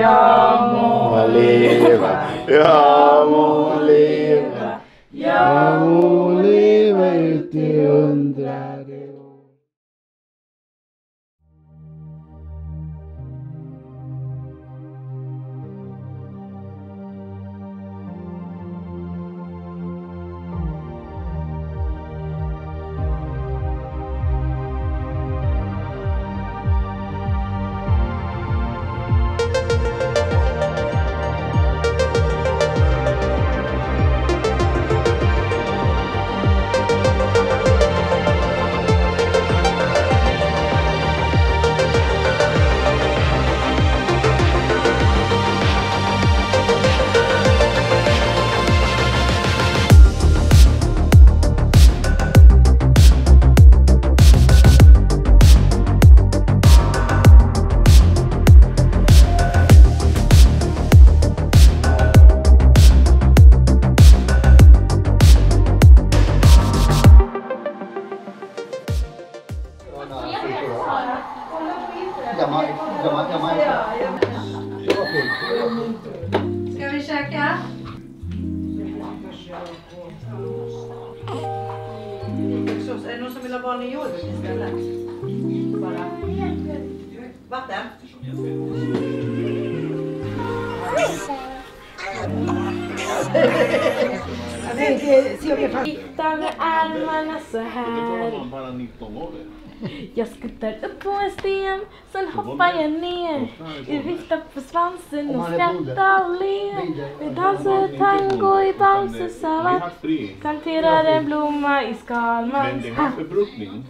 Jag må leva, må leva, må leva Ska vi käka? Är det någon som vill ha vanlig yoghurt istället? Bara. Vatten? Se om jag fann... Vifta med armarna så här. bara 19 år. Jag skuttar upp på en sten, sen hoppar jag ner. Vi viftar på svansen och skrattar och ler. Vi dansar tango i Bamses fri. Planterar en blomma i Men Skalmans det var hatt. förbrukning.